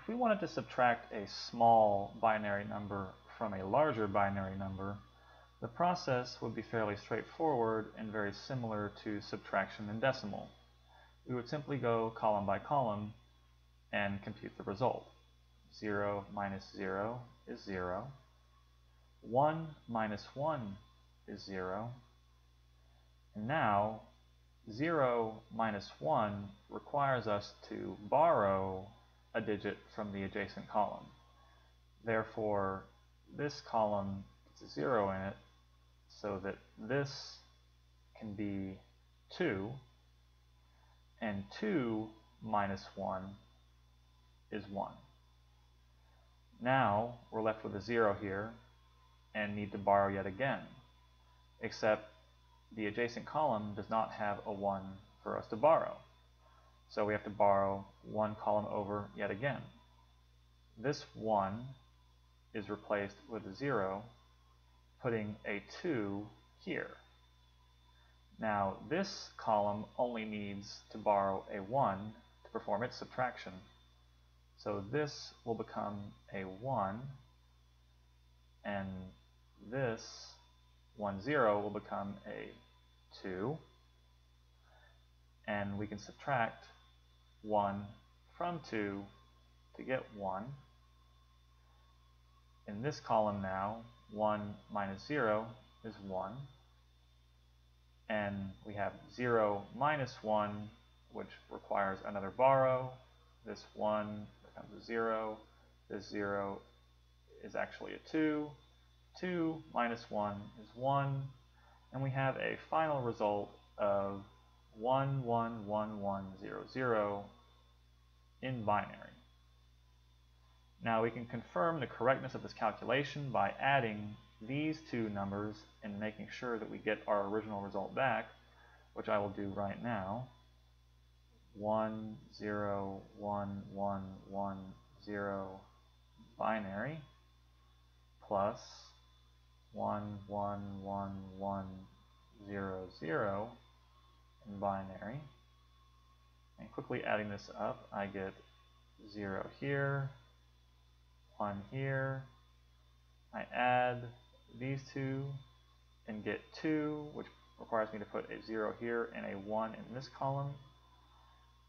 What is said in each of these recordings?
if we wanted to subtract a small binary number from a larger binary number, the process would be fairly straightforward and very similar to subtraction in decimal. We would simply go column by column and compute the result. 0 minus 0 is 0. 1 minus 1 is 0. And now 0 minus 1 requires us to borrow a digit from the adjacent column. Therefore, this column gets a 0 in it, so that this can be 2, and 2 minus 1 is 1. Now we're left with a 0 here and need to borrow yet again, except the adjacent column does not have a 1 for us to borrow. So we have to borrow one column over yet again. This 1 is replaced with a 0, putting a 2 here. Now this column only needs to borrow a 1 to perform its subtraction. So this will become a 1, and this 1, 0 will become a 2, and we can subtract 1 from 2 to get 1. In this column now, 1 minus 0 is 1, and we have 0 minus 1, which requires another borrow. This 1 becomes a 0. This 0 is actually a 2. 2 minus 1 is 1. And we have a final result of 1, 1, 1, 1, 0, 0 in binary. Now we can confirm the correctness of this calculation by adding these two numbers and making sure that we get our original result back, which I will do right now. 1, 0, 1, 1, 1, 0 binary plus 1, 1, 1, 1, 0, 0 in binary. And quickly adding this up, I get 0 here, 1 here. I add these two and get 2, which requires me to put a 0 here and a 1 in this column.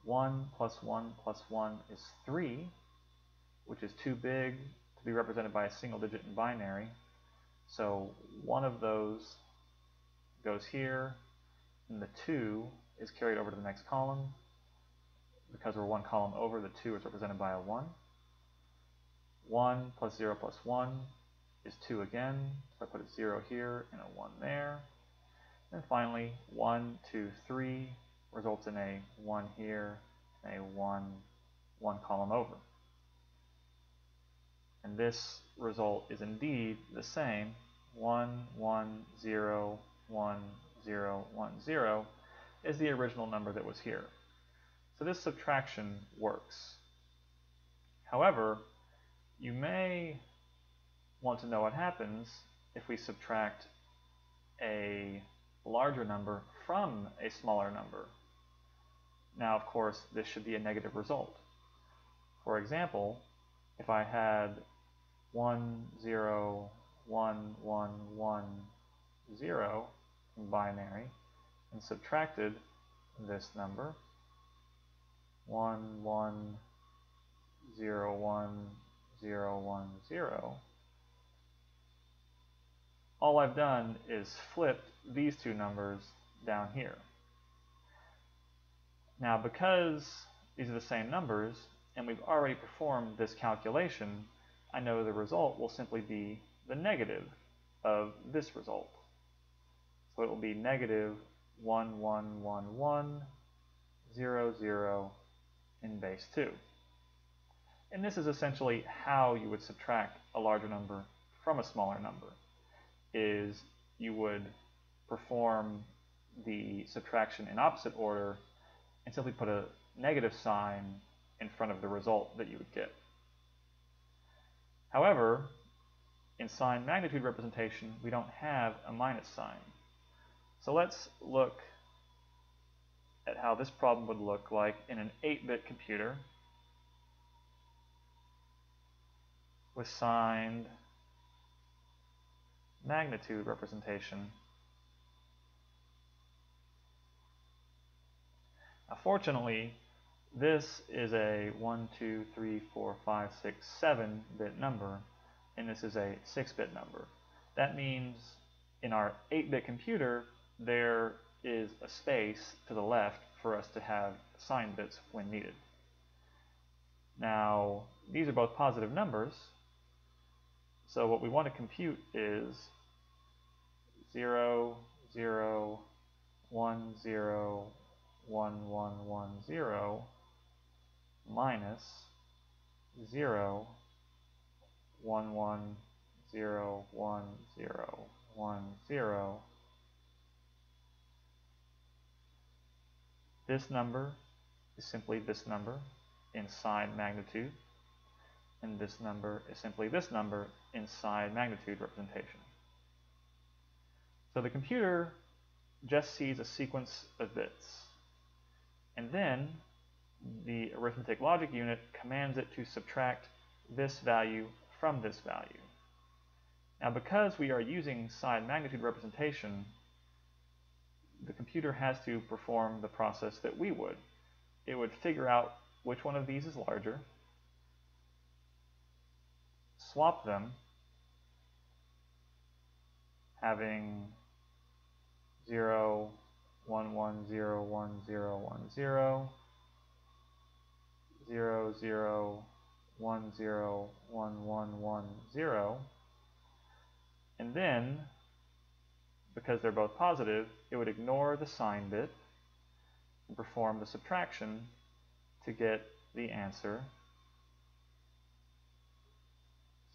1 plus 1 plus 1 is 3, which is too big to be represented by a single digit in binary. So one of those goes here, and the 2 is carried over to the next column. Because we're one column over, the 2 is represented by a 1. 1 plus 0 plus 1 is 2 again, so I put a 0 here and a 1 there. And finally, 1, 2, 3 results in a 1 here and a 1, 1 column over. And this result is indeed the same, 1, 1, 0, 1, 0, 1, 0, is the original number that was here. So this subtraction works. However, you may want to know what happens if we subtract a larger number from a smaller number. Now, of course, this should be a negative result. For example, if I had 1, 0, 1, 1, 1, 0 in binary and subtracted this number, 1, 1, 0, 1, 0, 1, 0, all I've done is flipped these two numbers down here. Now because these are the same numbers, and we've already performed this calculation, I know the result will simply be the negative of this result. So it will be negative 1, 1, 1, 1, 0, 0 in base 2. And this is essentially how you would subtract a larger number from a smaller number is you would perform the subtraction in opposite order and simply put a negative sign in front of the result that you would get. However, in sign magnitude representation, we don't have a minus sign. So let's look at how this problem would look like in an 8-bit computer. with signed magnitude representation. Now, fortunately, this is a 1, 2, 3, 4, 5, 6, 7 bit number, and this is a 6 bit number. That means in our 8 bit computer, there is a space to the left for us to have sign bits when needed. Now, these are both positive numbers, so what we want to compute is 0, 0, 1, 0, 1, 1, 1, 0 minus 0, 1, 1, 0, 1, 0, 1, 0. This number is simply this number in sign magnitude, and this number is simply this number in sign magnitude representation. So the computer just sees a sequence of bits. And then the arithmetic logic unit commands it to subtract this value from this value. Now because we are using sign magnitude representation, the computer has to perform the process that we would. It would figure out which one of these is larger, swap them, having 0, 1, 1, 0, 1, 0, 1, 0, 0, 0, 1, 0, 1, 1, 1, 0. And then, because they're both positive, it would ignore the sign bit and perform the subtraction to get the answer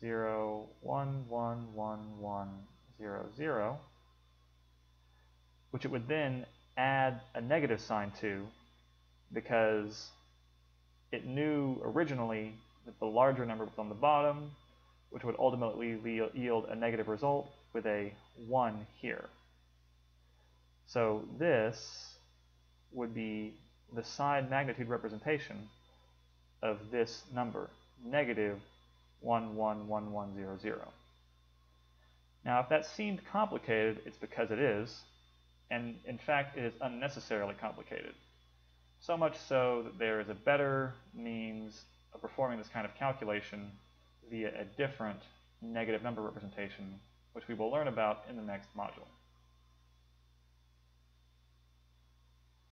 0, 1, 1, 1, 1, 0, 0 which it would then add a negative sign to because it knew originally that the larger number was on the bottom, which would ultimately yield a negative result with a 1 here. So this would be the sign magnitude representation of this number, negative 111100. Now, if that seemed complicated, it's because it is and in fact it is unnecessarily complicated. So much so that there is a better means of performing this kind of calculation via a different negative number representation, which we will learn about in the next module.